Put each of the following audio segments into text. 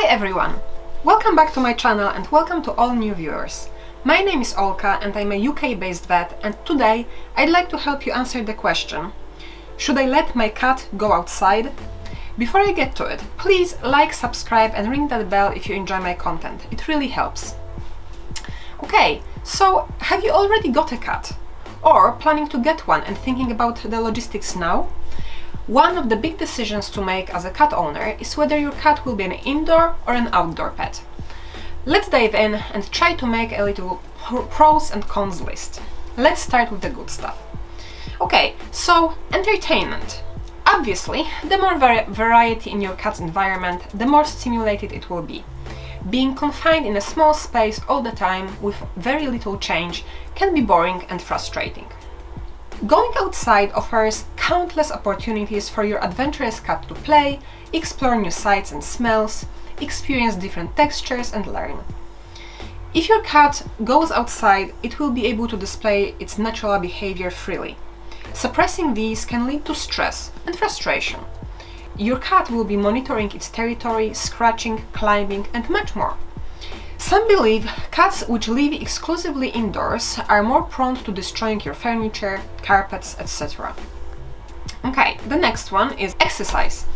Hi everyone! Welcome back to my channel and welcome to all new viewers. My name is Olka and I'm a UK-based vet and today I'd like to help you answer the question Should I let my cat go outside? Before I get to it, please like, subscribe and ring that bell if you enjoy my content. It really helps. Okay, so have you already got a cat? Or planning to get one and thinking about the logistics now? One of the big decisions to make as a cat owner is whether your cat will be an indoor or an outdoor pet. Let's dive in and try to make a little pros and cons list. Let's start with the good stuff. Okay, so entertainment. Obviously, the more variety in your cat's environment, the more stimulated it will be. Being confined in a small space all the time with very little change can be boring and frustrating. Going outside offers countless opportunities for your adventurous cat to play, explore new sights and smells, experience different textures and learn. If your cat goes outside, it will be able to display its natural behavior freely. Suppressing these can lead to stress and frustration. Your cat will be monitoring its territory, scratching, climbing and much more. Some believe cats which live exclusively indoors are more prone to destroying your furniture, carpets, etc. Okay, the next one is exercise.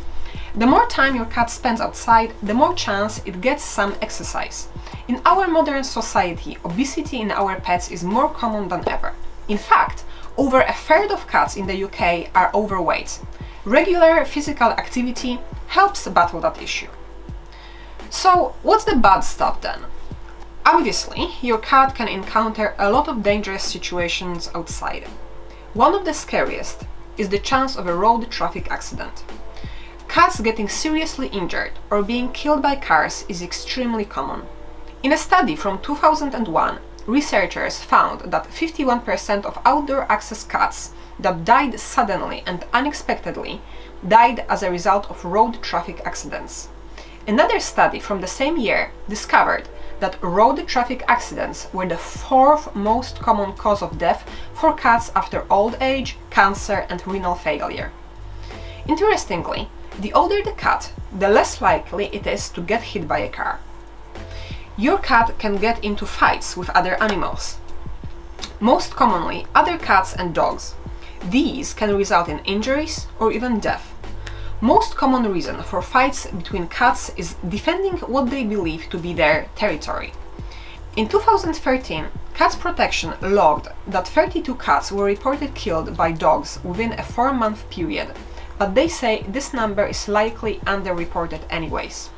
The more time your cat spends outside, the more chance it gets some exercise. In our modern society, obesity in our pets is more common than ever. In fact, over a third of cats in the UK are overweight. Regular physical activity helps battle that issue. So, what's the bad stuff then? Obviously, your cat can encounter a lot of dangerous situations outside. One of the scariest is the chance of a road traffic accident. Cats getting seriously injured or being killed by cars is extremely common. In a study from 2001, researchers found that 51% of outdoor access cats that died suddenly and unexpectedly died as a result of road traffic accidents. Another study from the same year discovered that road traffic accidents were the fourth most common cause of death for cats after old age, cancer and renal failure. Interestingly, the older the cat, the less likely it is to get hit by a car. Your cat can get into fights with other animals, most commonly other cats and dogs. These can result in injuries or even death. Most common reason for fights between cats is defending what they believe to be their territory. In 2013, Cats Protection logged that 32 cats were reported killed by dogs within a 4-month period, but they say this number is likely underreported anyways.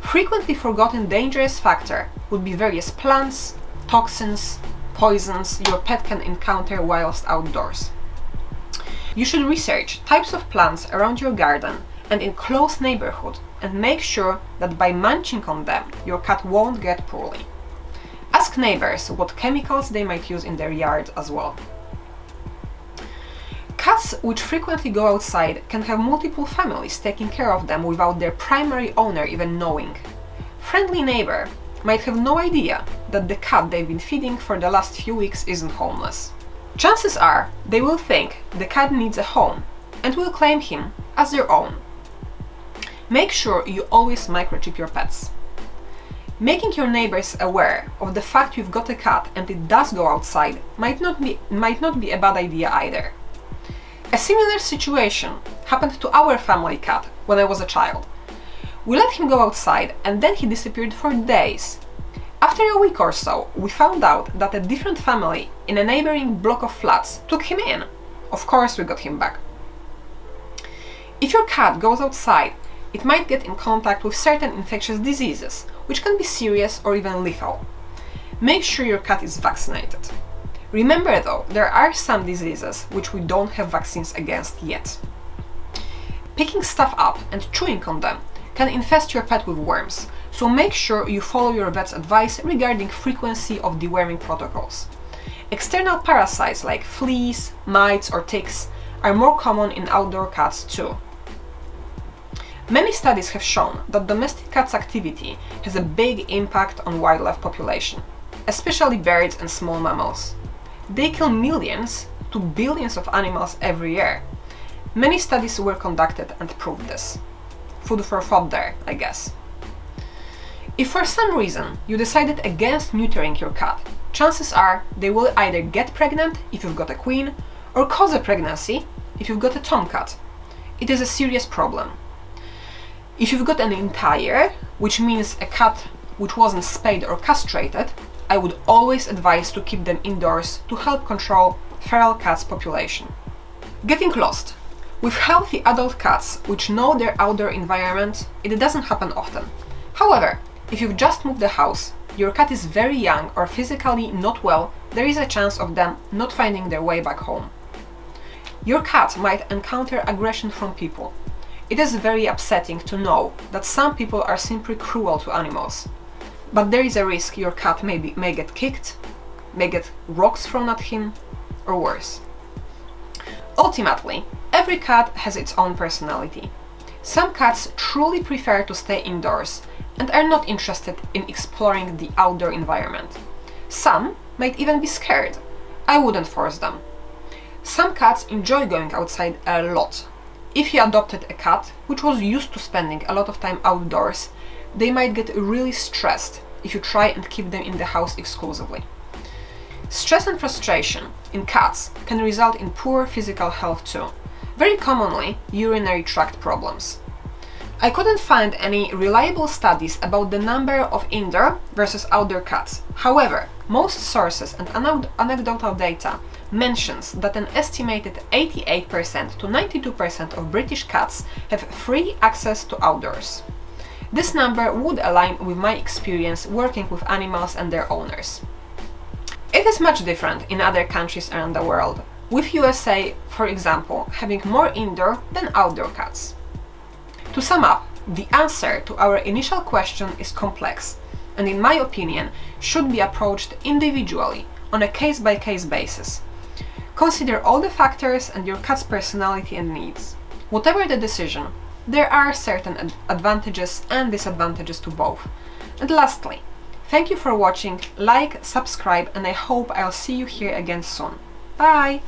Frequently forgotten dangerous factor would be various plants, toxins, poisons your pet can encounter whilst outdoors. You should research types of plants around your garden and in close neighborhood and make sure that by munching on them your cat won't get poorly. Ask neighbors what chemicals they might use in their yard as well. Cats which frequently go outside can have multiple families taking care of them without their primary owner even knowing. Friendly neighbor might have no idea that the cat they've been feeding for the last few weeks isn't homeless. Chances are they will think the cat needs a home and will claim him as their own. Make sure you always microchip your pets. Making your neighbors aware of the fact you've got a cat and it does go outside might not be, might not be a bad idea either. A similar situation happened to our family cat when I was a child. We let him go outside and then he disappeared for days after a week or so, we found out that a different family in a neighboring block of flats took him in. Of course, we got him back. If your cat goes outside, it might get in contact with certain infectious diseases, which can be serious or even lethal. Make sure your cat is vaccinated. Remember though, there are some diseases which we don't have vaccines against yet. Picking stuff up and chewing on them can infest your pet with worms, so make sure you follow your vet's advice regarding frequency of deworming protocols. External parasites like fleas, mites or ticks are more common in outdoor cats too. Many studies have shown that domestic cats' activity has a big impact on wildlife population, especially birds and small mammals. They kill millions to billions of animals every year. Many studies were conducted and proved this. Food for thought there, I guess. If for some reason you decided against neutering your cat, chances are they will either get pregnant if you've got a queen, or cause a pregnancy if you've got a tomcat. It is a serious problem. If you've got an entire, which means a cat which wasn't spayed or castrated, I would always advise to keep them indoors to help control feral cats population. Getting lost. With healthy adult cats which know their outdoor environment, it doesn't happen often. However, if you've just moved the house, your cat is very young or physically not well, there is a chance of them not finding their way back home. Your cat might encounter aggression from people. It is very upsetting to know that some people are simply cruel to animals. But there is a risk your cat may, be, may get kicked, may get rocks thrown at him, or worse. Ultimately, every cat has its own personality. Some cats truly prefer to stay indoors and are not interested in exploring the outdoor environment. Some might even be scared. I wouldn't force them. Some cats enjoy going outside a lot. If you adopted a cat which was used to spending a lot of time outdoors, they might get really stressed if you try and keep them in the house exclusively. Stress and frustration in cats can result in poor physical health too, very commonly urinary tract problems. I couldn't find any reliable studies about the number of indoor versus outdoor cats. However, most sources and anecdotal data mentions that an estimated 88% to 92% of British cats have free access to outdoors. This number would align with my experience working with animals and their owners. It is much different in other countries around the world, with USA, for example, having more indoor than outdoor cats. To sum up, the answer to our initial question is complex and in my opinion should be approached individually on a case-by-case -case basis. Consider all the factors and your cat's personality and needs. Whatever the decision, there are certain ad advantages and disadvantages to both. And lastly, thank you for watching, like, subscribe and I hope I'll see you here again soon. Bye!